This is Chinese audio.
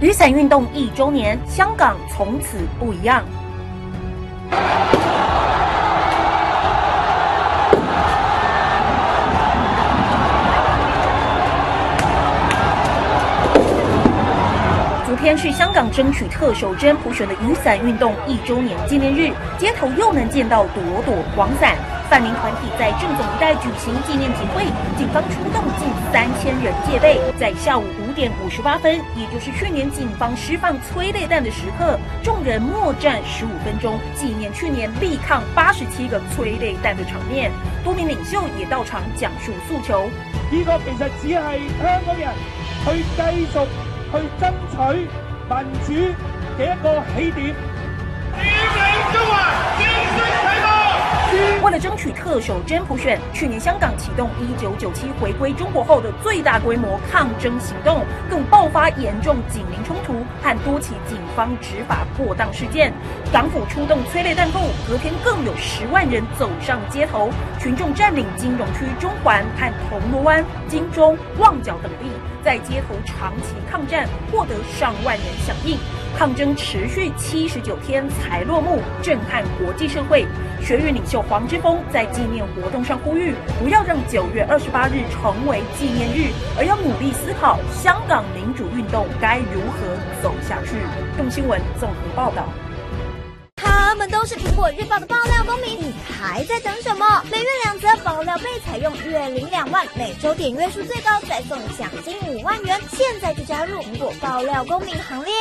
雨伞运动一周年，香港从此不一样。昨天是香港争取特首真普选的雨伞运动一周年纪念日，街头又能见到朵朵黄伞。泛民团体在正总一带举行纪念集会，警方出动近三千人戒备。在下午五点五十八分，也就是去年警方释放催泪弹的时刻，众人默战十五分钟，纪念去年力抗八十七个催泪弹的场面。多名领袖也到场讲述诉求。呢个其实只系香港人去继续去争取民主嘅一个起点。争取特首真普选，去年香港启动一九九七回归中国后的最大规模抗争行动，更爆发严重警民冲突和多起警方执法过当事件。港府出动催泪弹后，隔天更有十万人走上街头，群众占领金融区中环和铜锣湾、金钟、旺角等地，在街头长期抗战，获得上万人响应。抗争持续七十九天才落幕，震撼国际社会。学运领袖黄之锋在纪念活动上呼吁，不要让九月二十八日成为纪念日，而要努力思考香港民主运动该如何走下去。动新闻综合报道。他们都是苹果日报的爆料公民，你还在等什么？每月两则爆料被采用，月领两万，每周点阅数最高，再送奖金五万元。现在就加入苹果爆料公民行列。